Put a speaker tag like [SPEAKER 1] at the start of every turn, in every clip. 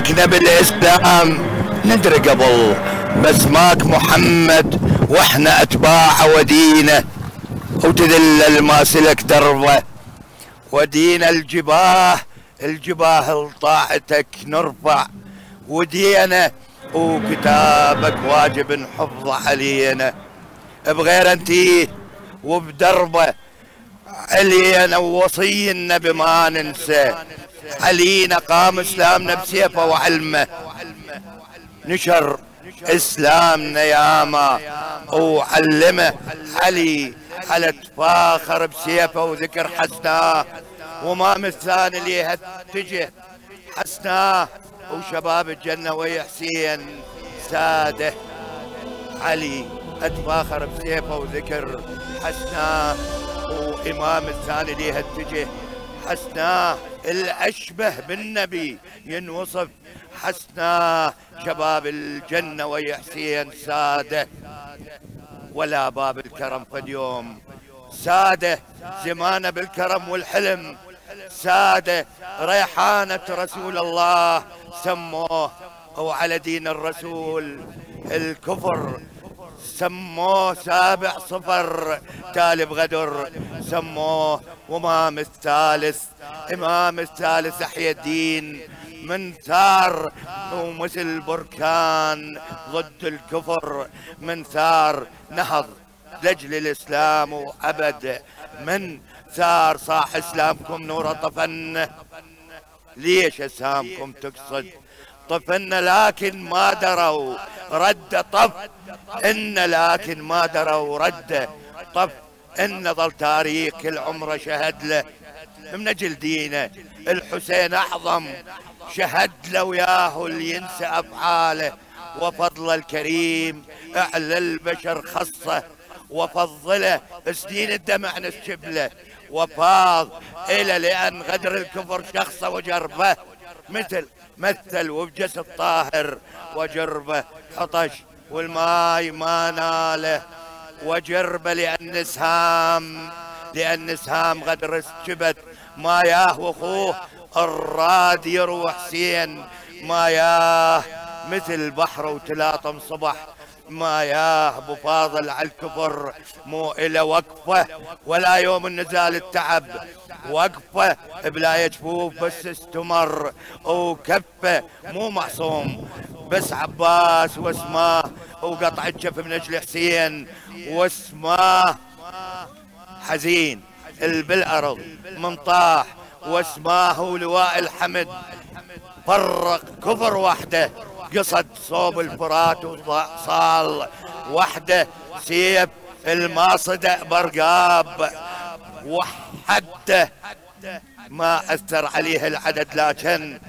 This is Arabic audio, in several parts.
[SPEAKER 1] بسماكنا بالاسلام ندري قبل بسماك محمد وإحنا أتباع ودينه. وتذل الماسلك دربه ودين الجباه الجباه لطاعتك نرفع. ودينا وكتابك واجب حفظه علينا. بغير انتي وبدربة علينا ووصي النبي ما ننسى. علينا قام اسلامنا بسيفه وعلمه. نشر إسلامنا ياما وعلمه علي على تفاخر بسيفه وذكر حسناه. وما مثال ليها تجه حسناه. وشباب الجنة ويا حسين ساده. علي أتفاخر بسيفه وذكر حسناه. وإمام الثاني ليها اتجه حسناه. الأشبه بالنبي. ينوصف حسناه شباب الجنة ويا حسين ساده. ولا باب الكرم فاليوم ساده زمانة بالكرم والحلم. ساده ريحانة رسول الله. سموه وعلى دين الرسول. الكفر سموه سابع صفر. تالي بغدر سموه ومام الثالث. امام الثالث احيا الدين من ثار ومثل بركان ضد الكفر. من ثار نهض لاجل الإسلام وأبد. من ثار صاح إسلامكم نور طفن ليش اسهامكم تقصد؟ طفن لكن ما دروا. رد طف إن لكن ما دروا. رد طف إن ظل تاريخ العمر شهد له. من أجل دينه الحسين أعظم شهد له وياه ينسى أفعاله. وفضل الكريم أعلى البشر خصه. وفضله سنين الدمع نسكب له. وفاض إلى لأن غدر الكفر شخصه وجربه. مثل مثل وبجسد طاهر وجربه عطش والماي ما ناله. وجربه لأن سهام لأن سهام غدر سكبت ما ياه وأخوه الراد يروح حسين ما ياه مثل بحر وتلاطم صبح. ما ياه أبو فاضل على الكفر مو إلى وقفة ولا يوم النزال التعب. وقفة بلا جفوف بس استمر. وكفة مو معصوم بس عباس واسماه وقطع الجف من أجل حسين. واسماه حزين بالارض من طاح. واسماه لواء الحمد فرق كفر وحده. قصد صوب الفرات وصال وحده سيف الماصدة برقاب وحده ما أثر عليه العدد لكن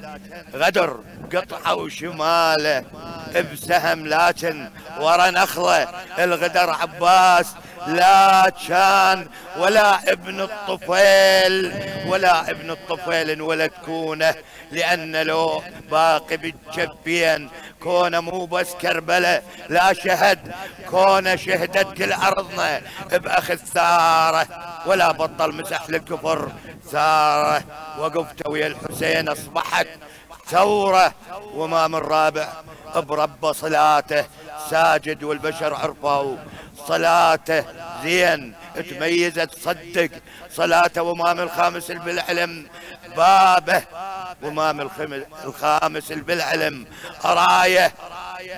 [SPEAKER 1] غدر قطعه وشماله بسهم لكن ورا نخله الغدر عباس لا كان ولا ابن الطفيل ولا ابن الطفيل انولد كونه لأن لو باقي بالجبين كونه مو بس كربلة لا شهد كونه شهدت كل أرضنا بأخذ ثارة ولا بطل مسح للكفر ثارة وقفت ويا الحسين أصبحت ثورة وما من رابع برب صلاته ساجد والبشر عرفوا صلاته زين تميزت تصدق. صلاته وامام الخامس بالعلم بابه وامام الخامس بالعلم. رايه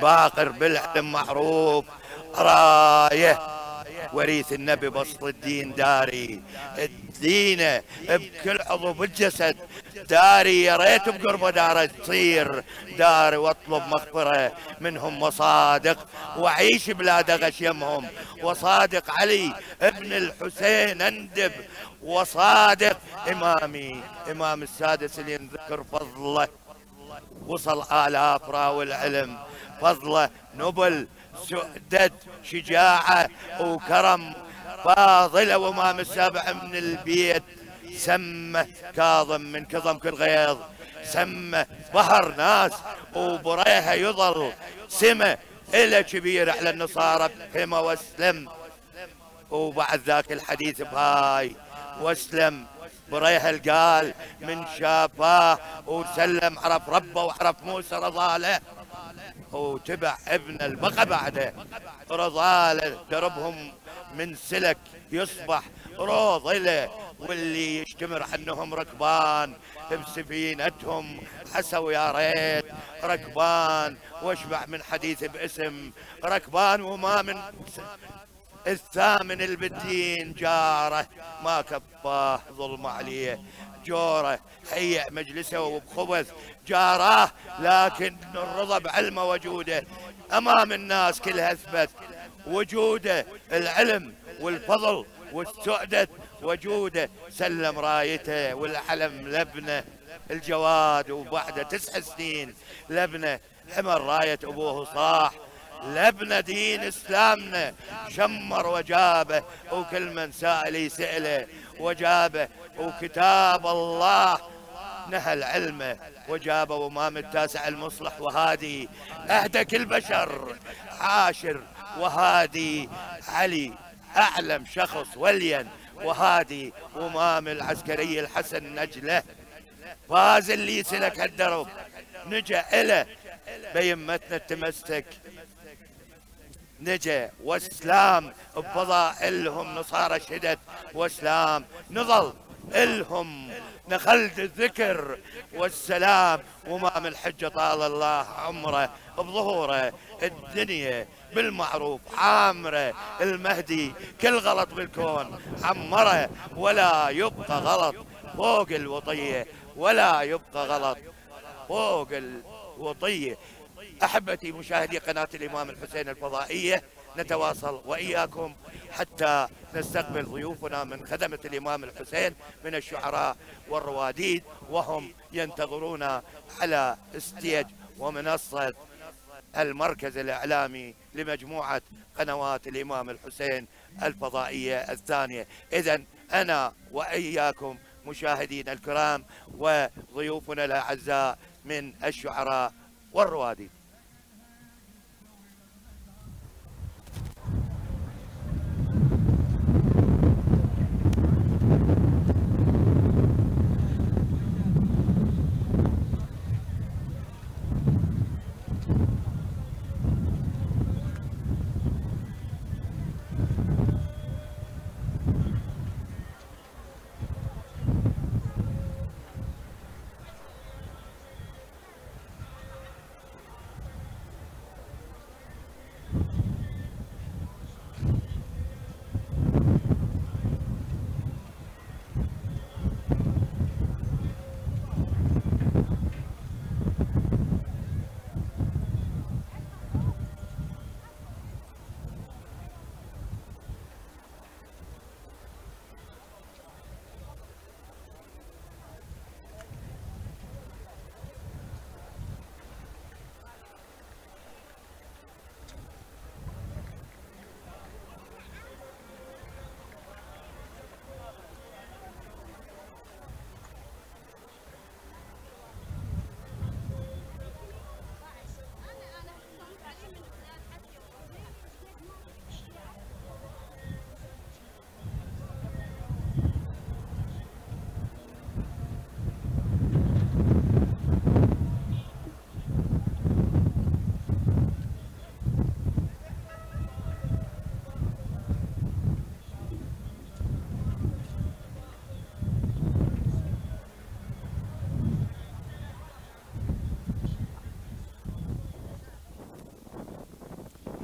[SPEAKER 1] باقر بالعلم معروف رايه وريث النبي بسط الدين داري. الدينه بكل عضو بالجسد. داري يا ريت بقربه داره تصير. داري واطلب مغفرة منهم وصادق. واعيش بلا دغش يمهم. وصادق علي ابن الحسين اندب. وصادق إمامي. إمام السادس اللي نذكر فضله. وصل آلاف راوي العلم. فضله نبل سؤدد شجاعة وكرم فاضلة وامام السابع من البيت. سمه كاظم من كظم كل غيظ. سمه بهر ناس وبريها يظل. سمه إلى كبير على النصارى بهما وأسلم. وبعد ذاك الحديث بهاي وأسلم. بريهل قال من شافاه وسلم عرف ربه وعرف موسى رضاله وتبع ابن البقى بعده رضاله دربهم من سلك يصبح روض له واللي يجتمر عنهم ركبان. بسفينتهم حسوا يا ريت ركبان. واشبع من حديث باسم ركبان وما من الثامن البدين جاره. ما كفاه ظلم عليه. جوره هيئ مجلسه وبخبث جاراه لكن الرضا بعلمه وجوده. أمام الناس كلها اثبت وجوده العلم والفضل والسعدة وجوده سلم رايته والعلم لبنه الجواد. وبعد تسع سنين لبنه حمل راية أبوه صاح لبنى دين إسلامنا شمر وجابه وكل من سائل يسأله وجابه وكتاب الله نهل علمه وجابه ومام التاسع المصلح وهادي أهدى كل بشر عاشر وهادي علي أعلم شخص وليا وهادي ومام العسكري الحسن نجلة فاز اللي يسلك هالدرب نجا إله بيمتنا التمسك. نجا واسلام بفضائلهم نصارى شدت واسلام نظل إلهم نخلد الذكر والسلام وما من حجة طال الله عمره بظهوره الدنيا بالمعروف عامره المهدي كل غلط بالكون عمره ولا يبقى غلط فوق الوطية ولا يبقى غلط فوق الوطية أحبتي مشاهدي قناة الإمام الحسين الفضائية نتواصل وإياكم حتى نستقبل ضيوفنا من خدمة الإمام الحسين من الشعراء والرواديد وهم ينتظرون على استيج ومنصة المركز الإعلامي لمجموعة قنوات الإمام الحسين الفضائية الثانية. إذا أنا وإياكم مشاهدين الكرام وضيوفنا الأعزاء من الشعراء والرواديد.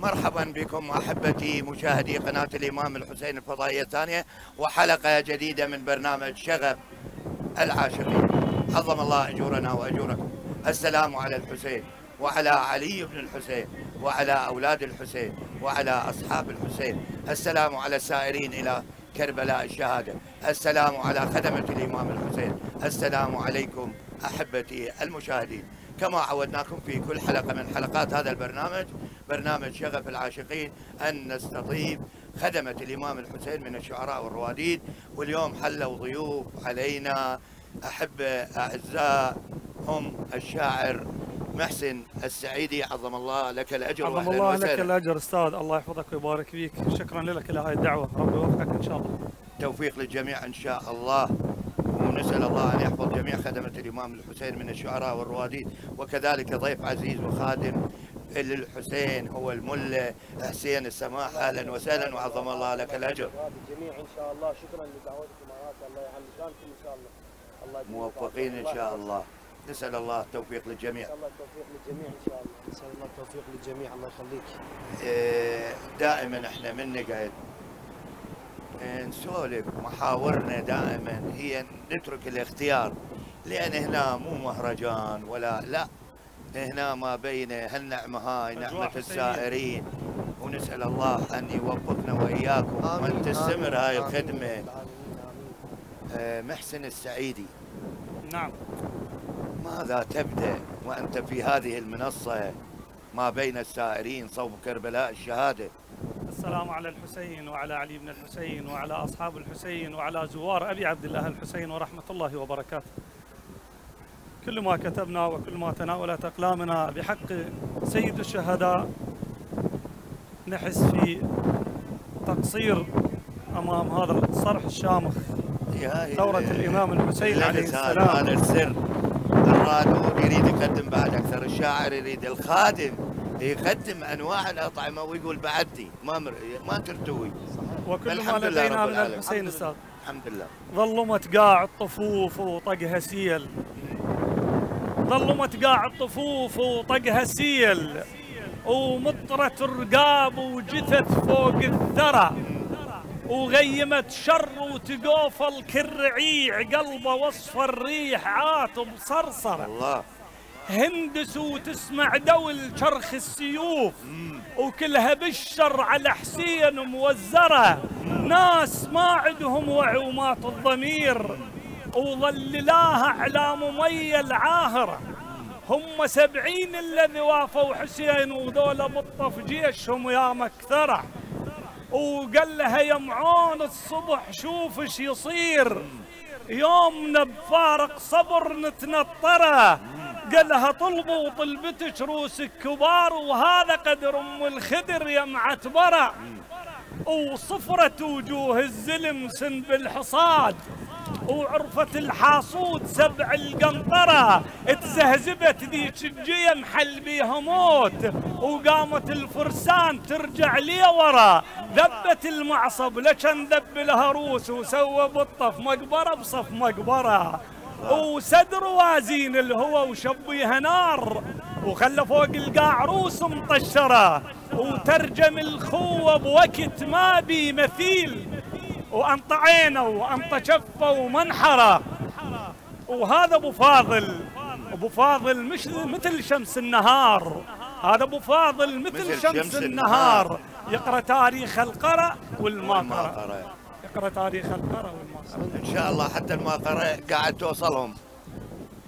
[SPEAKER 1] مرحبا بكم أحبتي مشاهدي قناة الإمام الحسين الفضائية الثانية وحلقة جديدة من برنامج شغف العاشقين. عظم الله أجورنا وأجوركم. السلام على الحسين وعلى علي بن الحسين وعلى أولاد الحسين وعلى أصحاب الحسين. السلام على السائرين إلى كربلاء الشهادة. السلام على خدمة الإمام الحسين. السلام عليكم أحبتي المشاهدين. كما عودناكم في كل حلقة من حلقات هذا البرنامج برنامج شغف العاشقين أن نستضيف خدمة الإمام الحسين من الشعراء والرواديد واليوم حلوا ضيوف علينا. أحبة أعزاء هم الشاعر محسن السعيدي عظم الله لك الأجر
[SPEAKER 2] عظم الله لك الأجر أستاذ الله يحفظك ويبارك فيك. شكرا لك على هذه الدعوة. ربي يوفقك إن شاء الله.
[SPEAKER 1] توفيق للجميع إن شاء الله. ونسأل الله أن يحفظ جميع خدمة الإمام الحسين من الشعراء والرواديد. وكذلك ضيف عزيز وخادم للحسين هو الملا حسين السماح أهلا وسهلا وعظم الله لك الأجر.
[SPEAKER 3] الجميع إن شاء الله شكرا لدعوتكم وراك الله يعلي شأنكم إن شاء الله.
[SPEAKER 1] الله موفقين إن شاء الله. نسأل الله التوفيق للجميع.
[SPEAKER 3] نسال الله التوفيق للجميع إن شاء الله. نسأل الله التوفيق للجميع الله يخليك.
[SPEAKER 1] إيه، دائما إحنا من نقعد إيه، نسولف محاورنا دائما هي نترك الاختيار لأن هنا مو مهرجان ولا لا هنا ما بين هالنعمة هاي نعمة الزائرين. ونسأل الله أن يوفقنا وإياكم. وأن تستمر هاي الخدمة آه، محسن السعيدي.
[SPEAKER 2] نعم.
[SPEAKER 1] ماذا تبدأ وأنت في هذه المنصة؟ ما بين السائرين صوب كربلاء الشهادة.
[SPEAKER 2] السلام على الحسين وعلى علي بن الحسين وعلى أصحاب الحسين وعلى زوار أبي عبد الله الحسين ورحمة الله وبركاته. كل ما كتبنا وكل ما تناولت أقلامنا بحق سيد الشهداء نحس في تقصير أمام هذا الصرح الشامخ ثورة الإمام الحسين عليه السلام.
[SPEAKER 1] هذا السر. الرادود يريد يقدم بعد أكثر الشاعر يريد الخادم يقدم أنواع الأطعمة ويقول بعدي ما مر... ما ترتوي.
[SPEAKER 2] وكل ما لدينا من الحسين الساد
[SPEAKER 1] الحمد لله.
[SPEAKER 2] ظلمت قاع الطفوف وطقها سيل. ظلمت قاع الطفوف وطقها سيل ومطرت رقاب وجثث فوق الثرى وغيمت شر وتقوفل كرعيع قلبه وصف الريح عاتب صرصرة.
[SPEAKER 1] الله.
[SPEAKER 2] هندس وتسمع دول شرخ السيوف وكلها بالشر على حسين موزرة. ناس ما عندهم وعي ومات الضمير. وظللاها على ممية العاهرة. هم سبعين الذي وافوا حسين وذولا بطف جيشهم يا مكثرة. وقال لها يمعون الصبح شوف إيش يصير. يومنا بفارق صبر نتنطرة. قال لها طلبوا وطلبتك روسك كبار وهذا قدر أم الخدر يا معتبرة. وصفرت وجوه الزلم سن بالحصاد وعرفت الحاصود سبع القنطرة تزهزبت ذيك الجيم محل بيها موت وقامت الفرسان ترجع لي ورا ذبت المعصب لكن ذب لها روس وسوى بالطف مقبرة بصف مقبرة. وسد روازين الهوى وشبيها نار وخلى فوق القاع روس مطشرة وترجم الخوة بوقت ما بي مثيل. وانطى عينه وأنطى شفة ومنحرة. وهذا أبو فاضل أبو فاضل مش مثل شمس النهار. هذا أبو فاضل مثل, شمس, النهار. يقرأ تاريخ القرأ والماقرى يقرأ تاريخ القرأ والماقرى
[SPEAKER 1] إن شاء الله حتى الماقره قاعد توصلهم.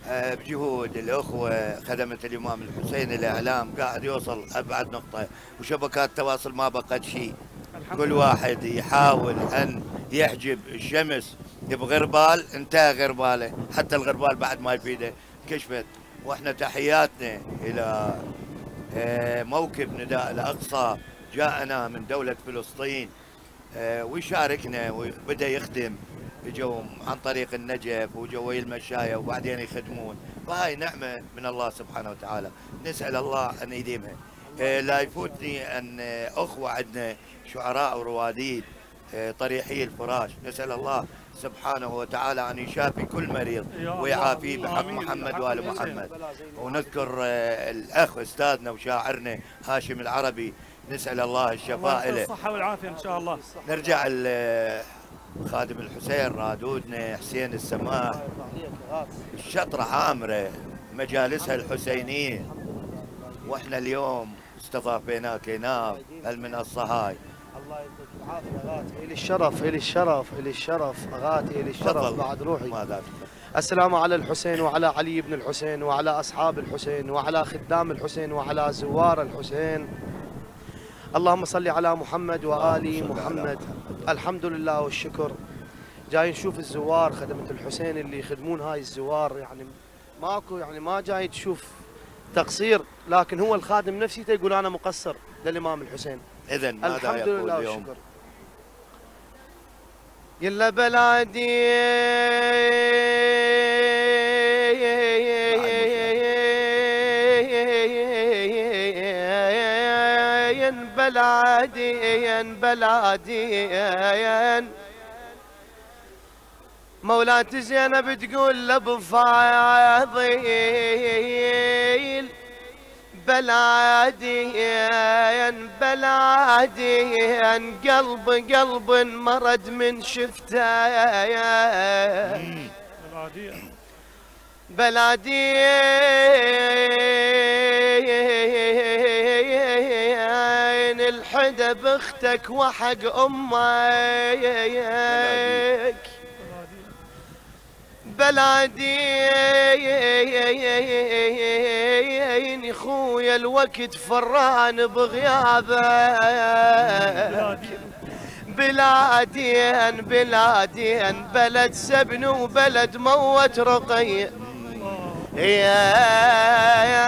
[SPEAKER 1] بجهود الأخوة خدمة الإمام الحسين الإعلام قاعد يوصل أبعد نقطة وشبكات التواصل ما بقت شيء. كل واحد يحاول أن يحجب الشمس بغربال انتهى غرباله حتى الغربال بعد ما يفيده. كشفت وإحنا تحياتنا إلى آه، موكب نداء الأقصى جاءنا من دولة فلسطين. آه، ويشاركنا وبدأ يخدم. يجوا عن طريق النجف وجوي المشاية وبعدين يخدمون. فهاي نعمة من الله سبحانه وتعالى. نسأل الله أن يديمها. آه، لا يفوتني أن آه، أخوة عندنا شعراء ورواديد آه، طريحي الفراش. نسأل الله سبحانه وتعالى أن يشافي كل مريض ويعافيه بحق محمد وآل محمد. ونذكر الأخ أستاذنا وشاعرنا هاشم العربي. نسأل الله الشفاء له.
[SPEAKER 2] الصحة والعافية إن شاء الله.
[SPEAKER 1] نرجع خادم الحسين رادودنا حسين السماح الشطرة عامرة مجالسها الحسينية. وإحنا اليوم استضافيناك هنا هالمنصة هاي.
[SPEAKER 3] الله يعطيك العافية اغاتي إلي الشرف إلي الشرف إلي الشرف. أغاتي إلي الشرف بعد روحي. ما السلام على الحسين وعلى علي بن الحسين وعلى أصحاب الحسين وعلى خدام الحسين وعلى زوار الحسين. اللهم صل على محمد وآل محمد. الحمد لله والشكر. جاي نشوف الزوار خدمة الحسين اللي يخدمون هاي الزوار يعني ماكو يعني ما جاي تشوف تقصير لكن هو الخادم نفسيته يقول أنا مقصر للإمام الحسين.
[SPEAKER 1] إذا ماذا الحمد يقول لله اليوم؟ والشكر.
[SPEAKER 3] يلا بلادي. بلاديا بلاديا مولاتي زينب تقول لبفاضيل بلاديا بلاديا قلب قلب مرد من شفته. بلادي. الحدى باختك وحق أمك. بلادي خويا الوقت فران بغيابك. بلادين بلادين بلد سبن وبلد موت رقيه يا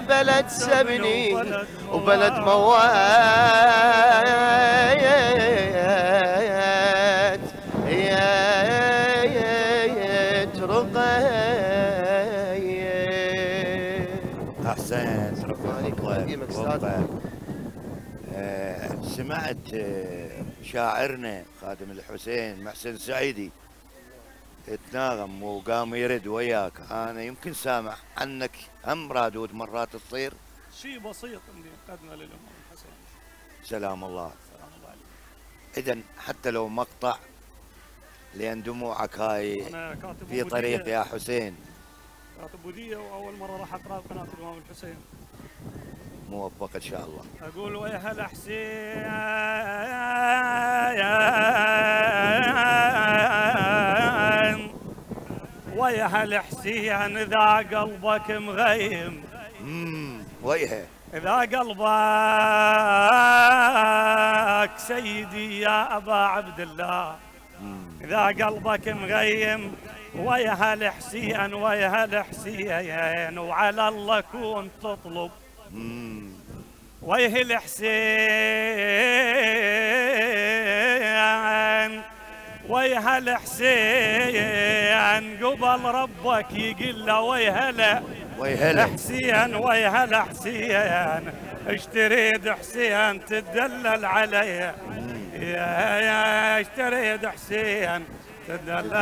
[SPEAKER 3] بلد سبني وبلد موات يا ترقي
[SPEAKER 1] أحسنت. ربنا يكرمك سمعت آه، شاعرنا خادم الحسين محسن سعيدي. يتناغم وقام يرد وياك. أنا يمكن سامع عنك هم رادود مرات تصير.
[SPEAKER 2] شيء بسيط اني قدمه للامام الحسين
[SPEAKER 1] سلام الله. سلام الله عليك. اذا حتى لو مقطع لأن دموعك هاي في طريق يا حسين.
[SPEAKER 2] كاتب وديه وأول مرة راح أقرأ قناة الإمام الحسين.
[SPEAKER 1] موفق إن شاء الله.
[SPEAKER 2] أقول ويا هلا حسين. ويا هالحسين ذا قلبك مغيم؟
[SPEAKER 1] امم ويها
[SPEAKER 2] إذا قلبك سيدي يا أبا عبد الله. إذا قلبك مغيم ويا هالحسين ويا هالحسين وعلى الله كون تطلب. ويه الحسين ويه الحسين قبل ربك يقول له ويه لا
[SPEAKER 1] ويهلا
[SPEAKER 2] حسين ويهلا حسين اشتريد حسين تدلل علي يا يا اشتريد حسين تدلل.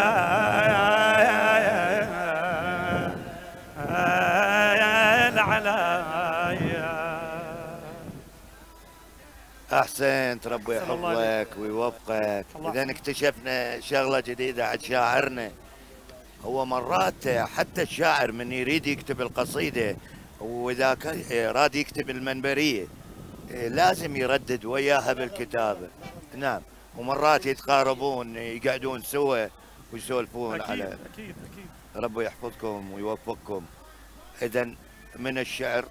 [SPEAKER 1] أحسنت ربي يحفظك ويوفقك. إذا اكتشفنا شغلة جديدة عند شاعرنا. هو مرات حتى الشاعر من يريد يكتب القصيدة وإذا راد يكتب المنبرية لازم يردد وياها بالكتابه نعم. ومرات يتقاربون يقعدون سوا ويسولفون على
[SPEAKER 2] أكيد أكيد.
[SPEAKER 1] ربي يحفظكم ويوفقكم. اذا من الشعر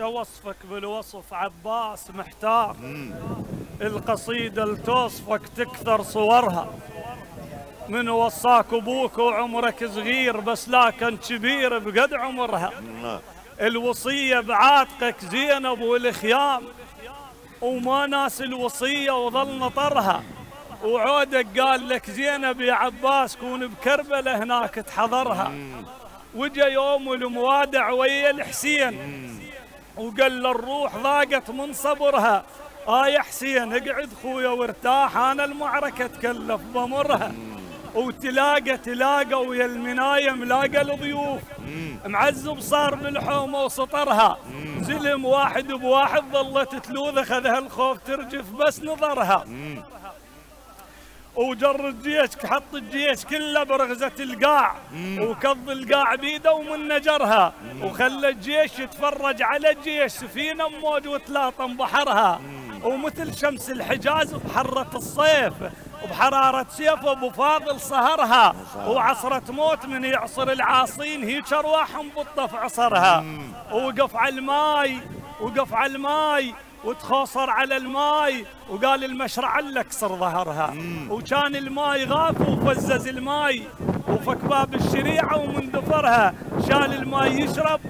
[SPEAKER 2] شو وصفك بالوصف عباس محتار. القصيدة اللي توصفك تكثر صورها. من وصاك أبوك وعمرك صغير بس لكن كبير بقد عمرها. الوصية بعاتقك زينب والخيام. وما ناس الوصية وظل نطرها. وعودك قال لك زينب يا عباس كون بكربلة هناك تحضرها. وجا يوم الموادع ويا الحسين. وقال الروح ضاقت من صبرها. آه يا حسين اقعد خويا وارتاح أنا المعركة تكلف بمرها. وتلاقى تلاقى ويا المناية ملاقى الضيوف. معزب صار بالحومة وسطرها. زلم واحد بواحد ظلت تلوذ خذها الخوف ترجف بس نظرها. وجر الجيش حط الجيش كله برغزة القاع. وكض القاع بيده ومن نجرها. وخلى الجيش يتفرج على الجيش سفينة موج وتلاطم بحرها. ومثل شمس الحجاز بحرة الصيف وبحرارة سيف ابو فاضل صهرها. وعصرة موت من يعصر العاصين هيك ارواحهم بالطف عصرها. ووقف على الماي وقف على الماي. وتخاصر على الماي وقال المشرع لكسر ظهرها. وكان الماي غاف وفزز الماي وفك باب الشريعة ومن دفرها شال الماي يشرب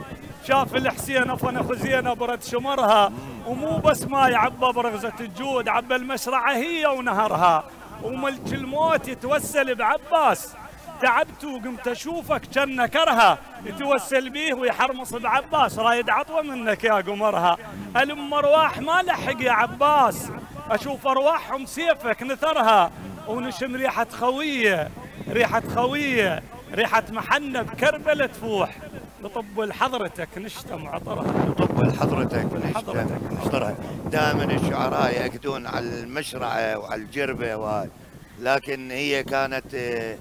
[SPEAKER 2] شاف الحسين أفن زينب برد شمرها. ومو بس ماي عبى برغزة الجود عبى المشرعة هي ونهرها. وملك الموت يتوسل بعباس. تعبت وقمت أشوفك كان كرها يتوسل بيه ويحرمص بعباس. رايد عطوة منك يا قمرها. الام أرواح ما لحق يا عباس. أشوف أرواحهم سيفك نثرها. ونشم ريحة خوية. ريحة خوية. ريحة محنه بكربله تفوح. نطب لحضرتك نشتم عطرها.
[SPEAKER 1] نطب لحضرتك نشتم عطرها. دائما الشعراء يأكدون على المشرعة وعلى الجربة وهاي لكن هي كانت آه،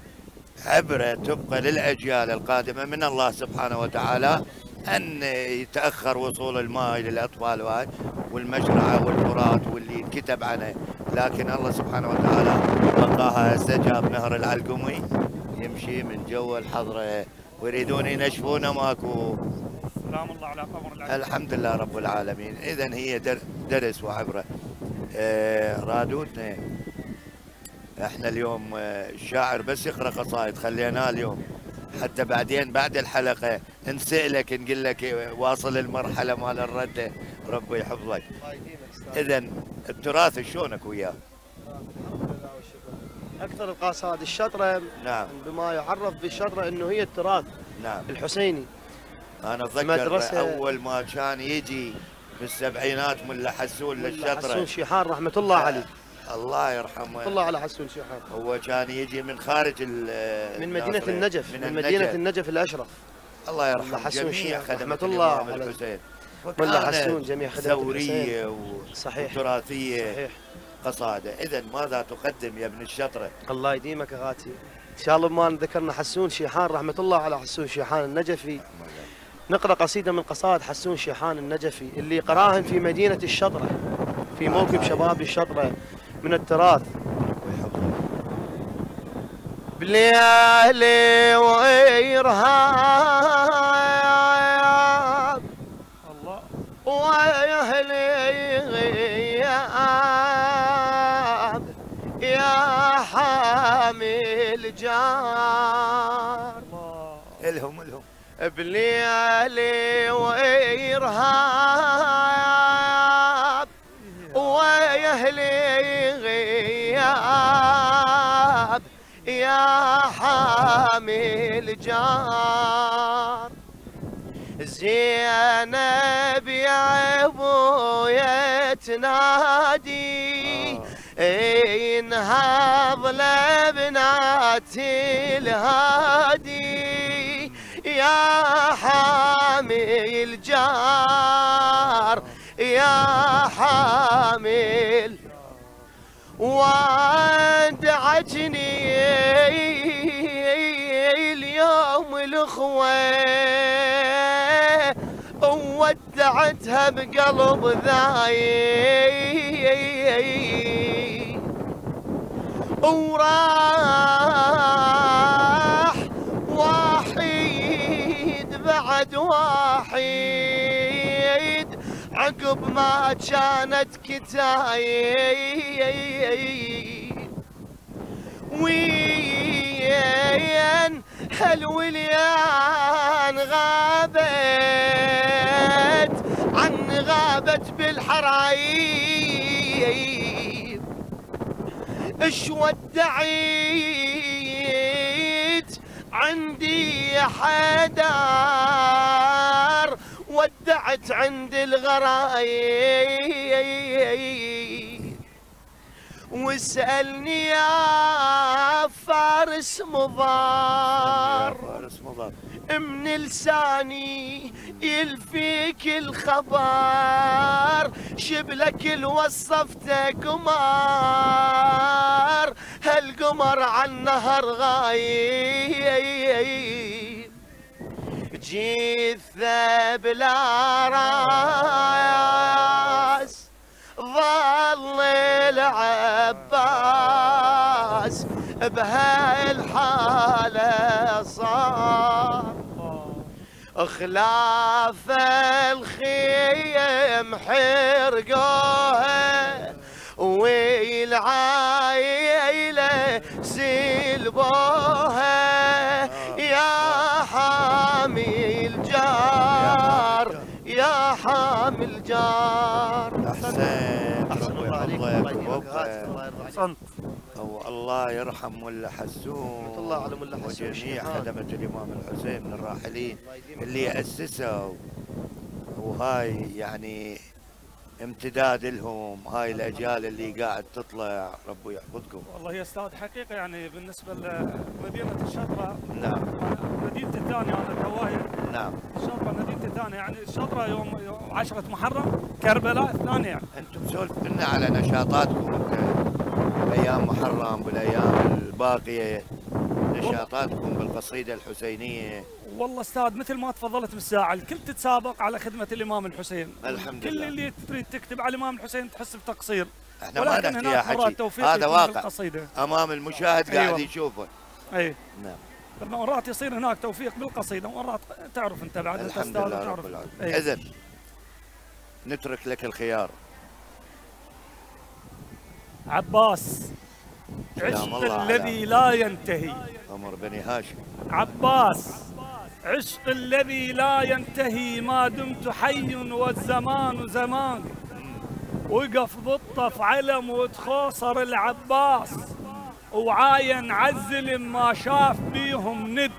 [SPEAKER 1] عبرة تبقى للأجيال القادمة من الله سبحانه وتعالى أن يتأخر وصول الماء للأطفال وهاي والمشرعة والفرات واللي كتب عنه. لكن الله سبحانه وتعالى بقاها استجاب نهر العلقمي. يمشي من جو الحضرة ويريدون ينشفونه ماكو.
[SPEAKER 2] سلام الله على قمر
[SPEAKER 1] الحمد لله رب العالمين. إذا هي درس وعبرة. آه رادوتنا إحنا اليوم الشاعر بس يقرأ قصائد خليناه اليوم. حتى بعدين بعد الحلقة نسالك نقول لك واصل المرحلة مال الرده ربي يحفظك. اذا التراث شلونك وياه؟
[SPEAKER 3] أكثر القصائد الشطرة.
[SPEAKER 1] نعم.
[SPEAKER 3] بما يعرف بالشطرة إنه هي التراث
[SPEAKER 1] نعم.
[SPEAKER 3] الحسيني.
[SPEAKER 1] أنا أتذكر أول ما كان يجي بالسبعينات ملا حسون للشطرة.
[SPEAKER 3] حسون شيحان رحمة الله عليه.
[SPEAKER 1] الله يرحمه.
[SPEAKER 3] الله على حسون شيحان
[SPEAKER 1] هو كان يجي من خارج
[SPEAKER 3] من مدينة النجف من, من مدينة النجف الأشرف.
[SPEAKER 1] الله يرحمه.
[SPEAKER 3] حسون
[SPEAKER 1] جميع
[SPEAKER 3] خدمة الله على
[SPEAKER 1] الحسين.
[SPEAKER 3] ولا حسون جميع خدمة
[SPEAKER 1] ثورية و...
[SPEAKER 3] صحيح.
[SPEAKER 1] وتراثية صحيح. قصادة. إذا ماذا تقدم يا ابن الشطرة
[SPEAKER 3] الله يديمك أغاتي إن شاء الله ما ذكرنا حسون شيحان. رحمة الله على حسون شيحان النجفي. نقرأ قصيدة من قصائد حسون شيحان النجفي اللي قراهن في مدينة الشطرة في موكب شباب الشطرة. من التراث. بليالي وإرهاب الله وأهلي غياب. يا حامل جار.
[SPEAKER 1] الهم الهم.
[SPEAKER 3] بليالي وإرهاب ويهلي غياب يا حامل جار. زينب يا أبويا تنادي انهض لبناتي الهادي. يا حامل جار. يا حامل ودعتني اليوم الأخوة وودعتها بقلب ذاي وراح واحد بعد واحد عقب ما كانت كتايب وين هالوليان غابت؟ عن غابت بالحرايب. اش ودعيت عندي حدار؟ ودعت عند الغرايب واسألني يا فارس مضار.
[SPEAKER 1] فارس مضار.
[SPEAKER 3] من لساني يلفيك الخبر. شبلك الوصفته قمر هالقمر عالنهر غايب. جيثه بلا راس ظل العباس بهالحالة صار. خلاف الخيم حرقوها والعايلة سلبوها حامي الجار يا حامي الجار
[SPEAKER 1] أحسن
[SPEAKER 3] احسن الله عليك الله يديمك
[SPEAKER 2] احسنت
[SPEAKER 1] والله يرحم ملا حسون
[SPEAKER 3] الله على ملا حسون
[SPEAKER 1] وجميع. خدمة الإمام الحسين من الراحلين اللي أسسوا. وهاي يعني امتداد لهم. هاي الأجيال اللي قاعد تطلع ربي يحفظكم.
[SPEAKER 2] والله يا أستاذ حقيقة يعني بالنسبة لمدينة الشطرة
[SPEAKER 1] نعم.
[SPEAKER 2] مدينتي الثانية أنا تواهي
[SPEAKER 1] نعم.
[SPEAKER 2] الشطرة مدينتي الثانية يعني الشطرة يوم يوم 10 محرم كربلاء الثانية.
[SPEAKER 1] أنتم سولف لنا على نشاطاتكم بأيام محرم بالأيام الباقية. نشاطاتكم بالقصيدة الحسينية.
[SPEAKER 2] والله أستاذ مثل ما تفضلت بالساعة الكل تتسابق على خدمة الإمام الحسين.
[SPEAKER 1] الحمد
[SPEAKER 2] كل
[SPEAKER 1] لله.
[SPEAKER 2] اللي تريد تكتب على الإمام الحسين تحس بتقصير.
[SPEAKER 1] إحنا ما نحكي يا حكي هذا واقع.
[SPEAKER 2] بالقصيده
[SPEAKER 1] أمام المشاهد
[SPEAKER 2] أيوة.
[SPEAKER 1] قاعد يشوفه.
[SPEAKER 2] أي.
[SPEAKER 1] نعم.
[SPEAKER 2] مرات يصير هناك توفيق بالقصيدة ومرات تعرف أنت بعد
[SPEAKER 1] الحمد لله رب العالمين.
[SPEAKER 2] إيه.
[SPEAKER 1] اذا نترك لك الخيار.
[SPEAKER 2] عباس. عشق الذي لا ينتهي.
[SPEAKER 1] عمر بني هاشم.
[SPEAKER 2] عباس عشق الذي لا ينتهي. ما دمت حي والزمان زمان. وقف بالطف علم وتخوصر العباس. وعاين عزل ما شاف بيهم ند.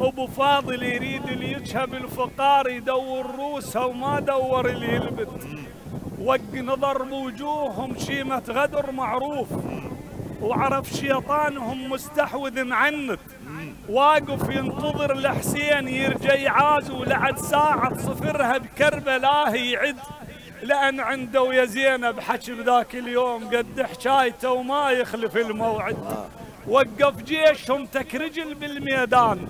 [SPEAKER 2] أبو فاضل يريد اللي يجهب الفقار يدور روسه وما دور اللي يلبت وق نظر بوجوههم شيمة غدر معروف. وعرف شيطانهم مستحوذ عنت واقف ينتظر الحسين يرجع يعازو لعد ساعة صفرها بكربلاه يعد لأن عنده ويا زينب حكي بذاك اليوم قد حكايته وما يخلف الموعد. وقف جيشهم تكرجل بالميدان.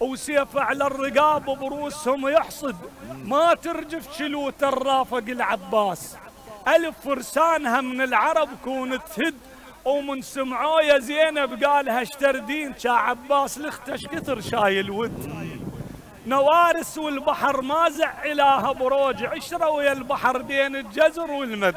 [SPEAKER 2] وسيف على الرقاب بروسهم يحصد. ما ترجف شلوت الرافق العباس. ألف فرسانها من العرب كون تهد. ومن سمعوه يا زينب قالها اشتردين شا عباس لختش كثر شايل ود؟ نوارس والبحر ما زعلاها بروج عشرة ويا البحر بين الجزر والمد.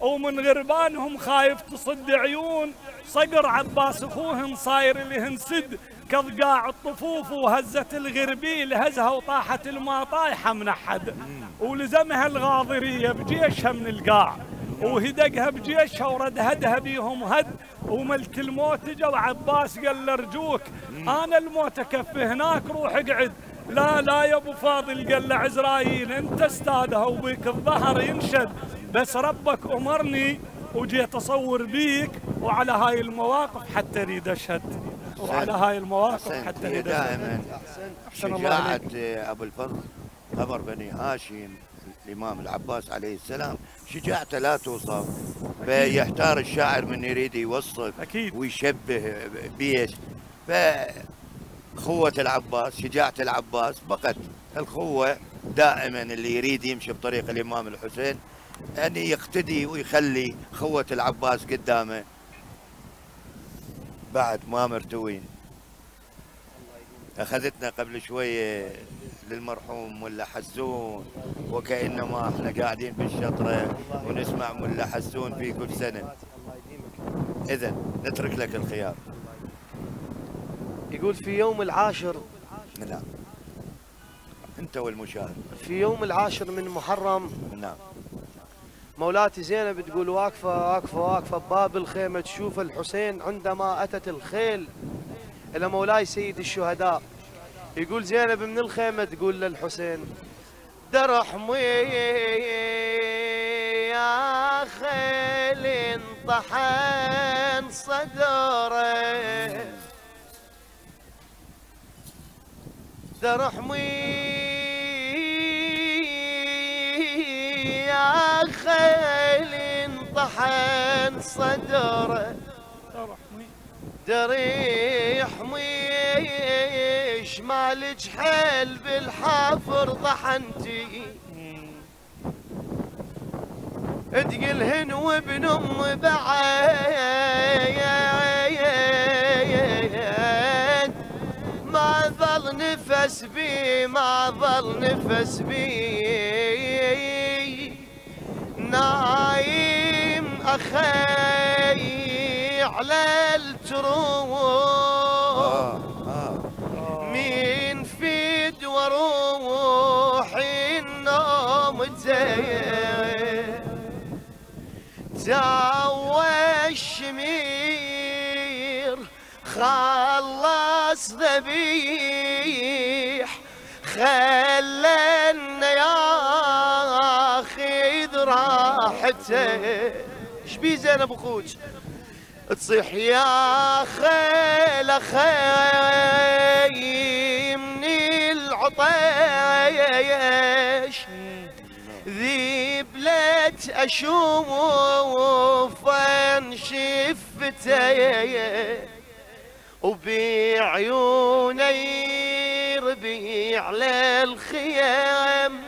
[SPEAKER 2] ومن غربانهم خايف تصد عيون صقر عباس أخوهم صاير لهن سد. كضقاع الطفوف وهزت الغربيل هزها وطاحت الماء طايحة من أحد. ولزمها الغاضرية بجيشها من القاع. وهدقها بجيشها ورد هدها بيهم هد وملك الموت جا وعباس قال له ارجوك أنا الموت أكفي هناك روح اقعد. لا لا يا أبو فاضل قال له عزرايل أنت استاذها وبيك الظهر ينشد بس ربك أمرني وجيت اصور بيك وعلى هاي المواقف حتى أريد أشهد. وعلى هاي المواقف حتى أريد أشهد.
[SPEAKER 1] دائما.
[SPEAKER 2] عليك.
[SPEAKER 1] أبو الفضل. خبر بني هاشم. الإمام العباس عليه السلام شجاعته لا توصف فيحتار الشاعر من يريد يوصف
[SPEAKER 2] أكيد.
[SPEAKER 1] ويشبه بيش. فخوة العباس شجاعة العباس بقت الخوة دائما اللي يريد يمشي بطريق الإمام الحسين أن يقتدي ويخلي خوة العباس قدامه. بعد ما مرتوين. أخذتنا قبل شوية للمرحوم ملا حسون وكأنما إحنا قاعدين بالشطره ونسمع ملا حسون في كل سنة. إذا نترك لك الخيار.
[SPEAKER 3] يقول في يوم العاشر
[SPEAKER 1] نعم. أنت والمشاهد.
[SPEAKER 3] في يوم العاشر من محرم
[SPEAKER 1] نعم.
[SPEAKER 3] مولاتي زينب تقول واقفة واقفة واقفة بباب الخيمة تشوف الحسين عندما أتت الخيل إلى مولاي سيد الشهداء. يقول زينب من الخيمة تقول للحسين درحمي يا خيل انطحن صدره درحمي يا خيل انطحن صدره
[SPEAKER 2] رحمي
[SPEAKER 3] دريح ميش مالج حيل بالحافر طحنتي تقلهن وابن أم بعيد. ما ظل نفس بي ما ظل نفس بي. نايم أخي على التروح الشمير خلص ذبيح خلنا ياخذ راحته بي زينب أخوك تصيح يا خيل خي من العطيش. ذيبلت أشوف شفته وبعيوني ربيع للخيام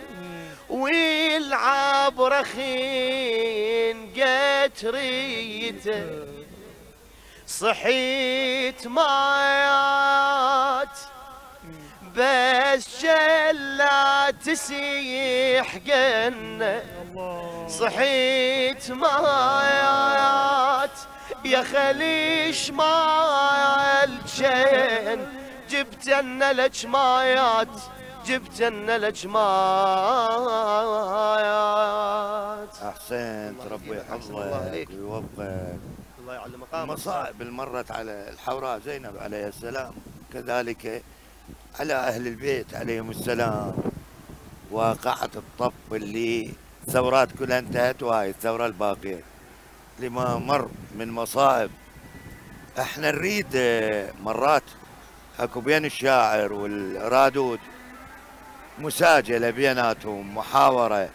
[SPEAKER 3] ويلعب رخين قتريته صحيت مايات بس شلا تسيح جنة. صحيت مايات يا خليش ما الجين جبت لنا لك مايات جبت لنا لك مايات
[SPEAKER 1] أحسنت ربي يحفظك ويوفقك.
[SPEAKER 3] الله يعلم مقامك.
[SPEAKER 1] اللي مرت على الحوراء زينب عليه السلام. كذلك على أهل البيت عليهم السلام. واقعة الطف اللي الثورات كلها انتهت وهاي الثورة الباقية. لما مر من مصائب. إحنا نريد مرات اكو بين الشاعر والرادود مساجلة بيناتهم محاورة.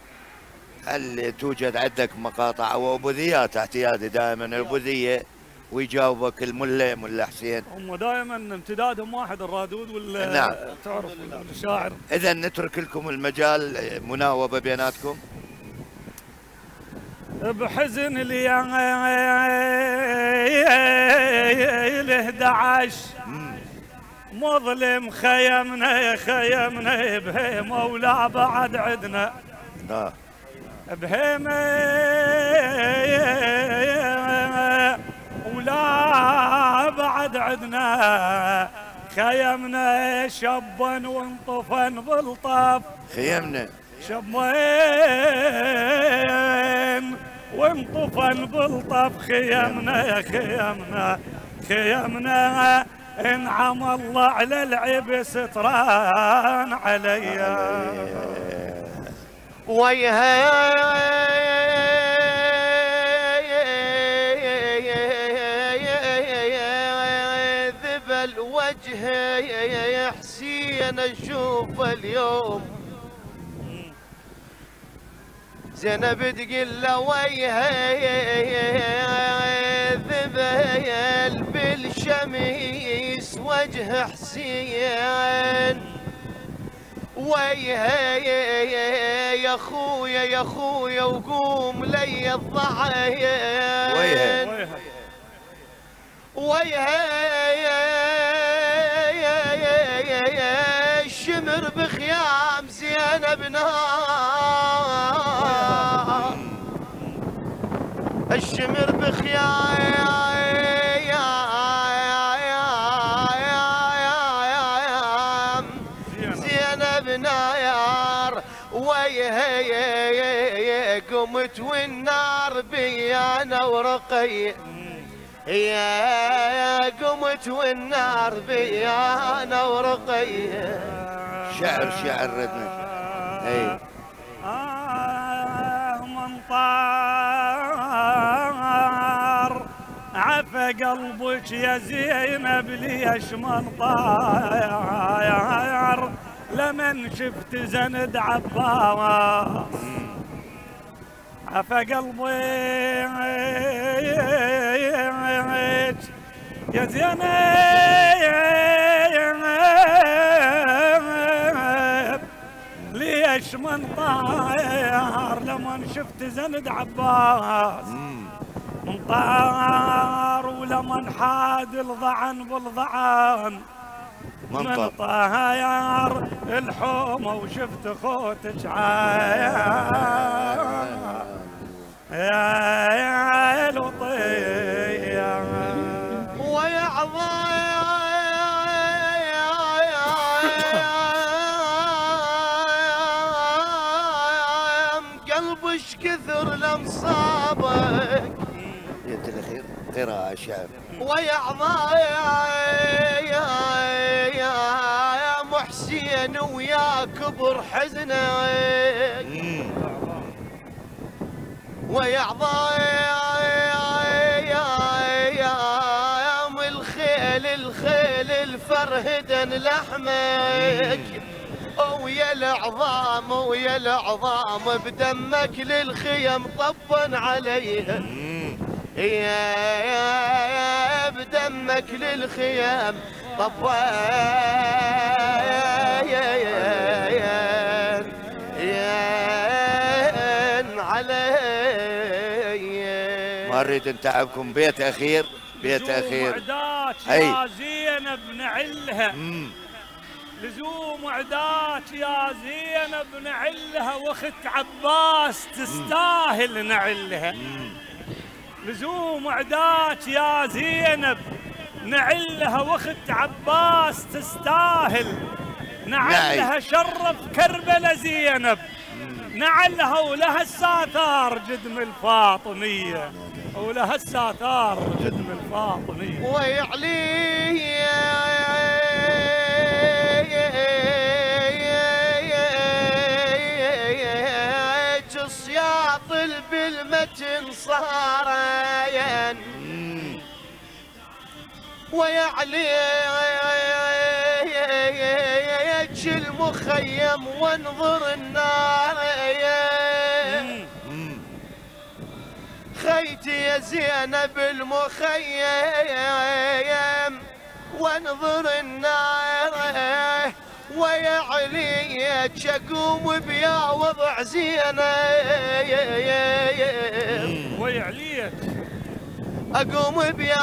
[SPEAKER 1] هل توجد عندك مقاطع؟ أو ابوذيات اعتيادي دائما الأبوذية. ويجاوبك الملة ملا حسين.
[SPEAKER 2] هم دائما امتدادهم واحد الرادود ولا
[SPEAKER 1] نعم.
[SPEAKER 2] تعرف الشاعر
[SPEAKER 1] اذا نترك لكم المجال مناوبه بيناتكم.
[SPEAKER 2] بحزن لي ال 11 مظلم خيمنا خيمنا بهيمة ولا بعد عدنا.
[SPEAKER 1] آه.
[SPEAKER 2] ولا بعد عدنا خيمنا شبا وانطفا بالطف
[SPEAKER 1] خيمنا.
[SPEAKER 2] شمين وانطفن بالطف خيمنا خيمنا خيمنا انعم الله على العب ستران عليا.
[SPEAKER 3] ويها وجهي حسين أشوف اليوم. زينب تقول له ويها ذبل بالشميس وجه حسين. ويها يا خويا يا خويا وقوم لي الضعين
[SPEAKER 1] ويها.
[SPEAKER 3] ويها الشمر بخيام زينب نار الشمر بخيام قمت والنار بي أنا ورقي. يا قمت والنار بي أنا ورقي
[SPEAKER 1] شعر شعر ردنا. أي.
[SPEAKER 2] آه من طار. عفى قلبك يا زينب ليش من طار. لمن شفت زند عباس. عفى قلبك يا زينب ليش من طاير لما شفت زند عباس؟ من طار ولمن حاد الضعن بالضعن. من طاير الحومة وشفت خوتك عاير يا لطيف
[SPEAKER 3] كثر لمصابك
[SPEAKER 1] بيت الاخير قراءة شعر
[SPEAKER 3] ويا يا محسين ويا كبر حزنك. ويا عظايم الخيل الخيل الفرهدا لحمك. ويا العظام ويا العظام بدمك للخيم طبا عليها يا يا بدمك للخيام طبا يا يا يا يا علي
[SPEAKER 1] ما نريد نتعبكم بيت أخير بيت أخير.
[SPEAKER 2] يا زينب نعلها. لزوم عداك يا زينب نعلها واخت عباس تستاهل نعلها. لزوم عداك يا زينب نعلها واخت عباس تستاهل. نعلها نعم. شرف كربلة زينب. نعلها ولها الساثار جدم الفاطمية. ولها الساثار جدم الفاطمية.
[SPEAKER 3] ويعلي بالمتن صارين ويعليك المخيم وانظر النار. خيتي يا زينب المخيم وانظر النار. ويا علي اقوم بيا وضع زينة.
[SPEAKER 2] ويا علي.
[SPEAKER 3] أقوم بيا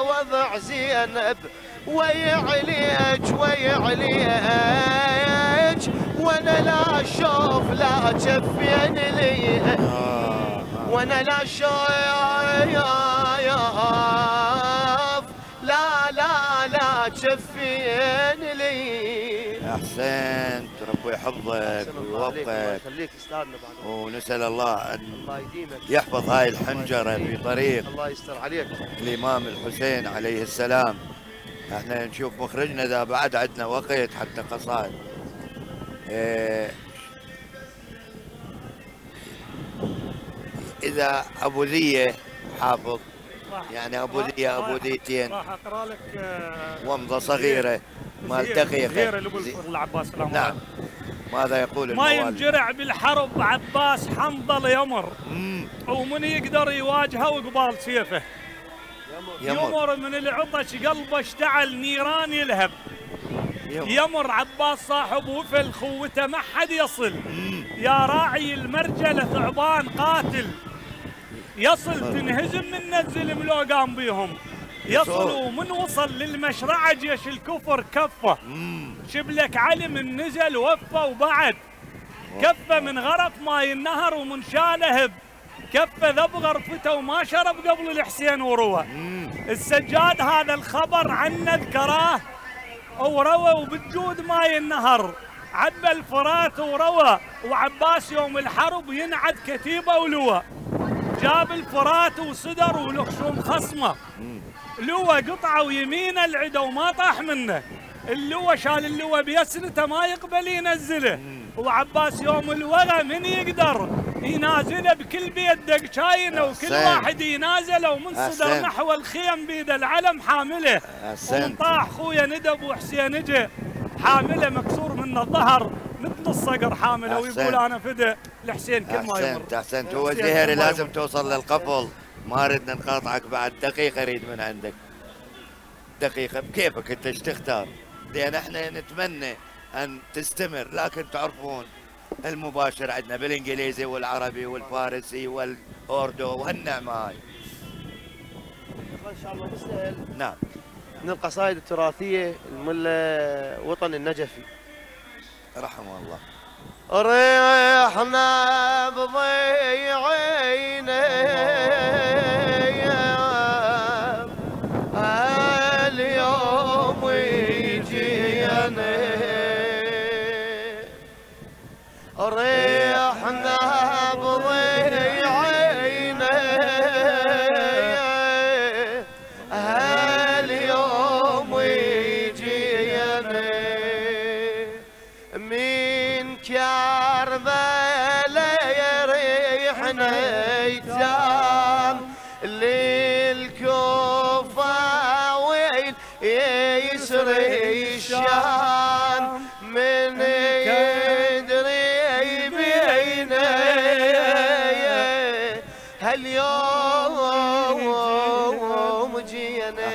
[SPEAKER 3] وضع زينب. ويا عليك ويا عليك وأنا لا أشوف لا جفين لي. وأنا لا أشوف. لا لا تشفين لي.
[SPEAKER 1] أحسنت ربي يحفظك ويوفقك. ونسأل الله أن يحفظ هاي الحنجرة في طريق
[SPEAKER 3] الله يستر عليك.
[SPEAKER 1] الإمام الحسين عليه السلام. إحنا نشوف مخرجنا إذا بعد عندنا وقت حتى قصائد. إيه إذا أبو ذية حافظ. يعني أبو ذي أبو ذيتين
[SPEAKER 2] راح أقرأ لك
[SPEAKER 1] آه، ومضه صغيرة. مال دقيقه
[SPEAKER 2] غير العباس
[SPEAKER 1] نعم. ماذا يقول
[SPEAKER 2] ما ينجرع بالحرب عباس حنظل يمر. ومن يقدر يواجهه وقبال سيفه. يمر, يمر من العطش قلبه اشتعل نيران يلهب. يمر, يمر عباس صاحب وفل خوته ما حد يصل. يا راعي المرجله ثعبان قاتل. يصل تنهزم من نزل ملو قام بيهم. يصلوا من وصل للمشرعة جيش الكفر كفة. شبلك علم نزل وفى وبعد. كفة من غرف ماي النهر ومن شالهب كفة ذب غرفته وما شرب قبل الحسين وروى السجاد هذا الخبر عنه ذكراه وروى وبالجود ماي النهر عبى الفرات وروى وعباس يوم الحرب ينعد كتيبه ولوى جاب الفرات وصدر ولخشوم خصمه. لوى قطعه ويمين العدا وما طاح منه. اللوى شال اللوى بيسنته ما يقبل ينزله. وعباس يوم الوغى من يقدر ينازله بكل بيت دقشاينه وكل واحد ينازله ومن صدر نحو الخيم بيد العلم حامله. ومن طاح خويا ندب وحسين اجى حامله مكسور من الظهر. مثل الصقر حامله ويقول أنا فدا لحسين كل ما يمر.
[SPEAKER 1] أحسنت أحسنت. هو زهري لازم توصل للقفل. ما ردنا نقاطعك بعد. دقيقة أريد من عندك. دقيقة. بكيفك أنت؟ إيش تختار؟ لأن إحنا نتمنى أن تستمر لكن تعرفون المباشر عندنا بالإنجليزي والعربي والفارسي والأردو وهالنعمة هاي.
[SPEAKER 3] إن شاء الله مستاهل
[SPEAKER 1] نعم.
[SPEAKER 3] من القصائد التراثية الملا وطن النجفي.
[SPEAKER 1] رحمه الله.
[SPEAKER 3] ريحنا بضيعينا هاليوم جينا.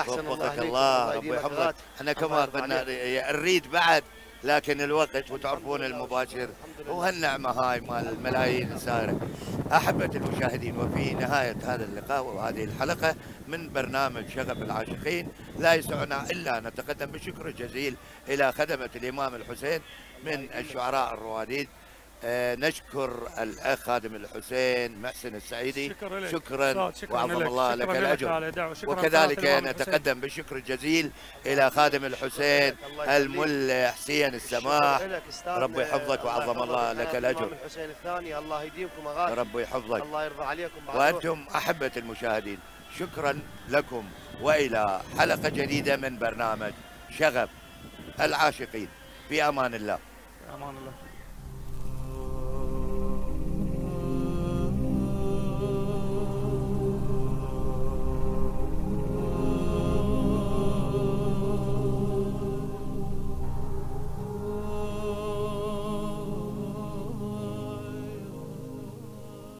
[SPEAKER 1] أحسنت وفقك الله ربي يحفظك إحنا كما قلنا نريد بعد لكن الوقت وتعرفون المباشر. وهالنعمة هاي مال الملايين السائره أحبة المشاهدين وفي نهاية هذا اللقاء وهذه الحلقة من برنامج شغف العاشقين لا يسعنا إلا نتقدم بشكر جزيل إلى خدمة الإمام الحسين من الشعراء الرواديد. نشكر الأخ خادم الحسين محسن السعيدي.
[SPEAKER 2] شكرا
[SPEAKER 1] شكرا
[SPEAKER 2] شكرا
[SPEAKER 1] وعظم. الله لك
[SPEAKER 2] الأجر.
[SPEAKER 1] وكذلك. نتقدم بشكر جزيل إلى خادم الحسين الملا حسين السماح. ربي يحفظك وعظم الله لك.
[SPEAKER 3] الحسين الثاني. الله يديمكم أغاني.
[SPEAKER 1] ربي يحفظك.
[SPEAKER 3] الله يرضى عليكم
[SPEAKER 1] وأنتم أحبة المشاهدين شكرا لكم. وإلى حلقة جديدة من برنامج شغف العاشقين. في أمان الله.
[SPEAKER 2] أمان الله.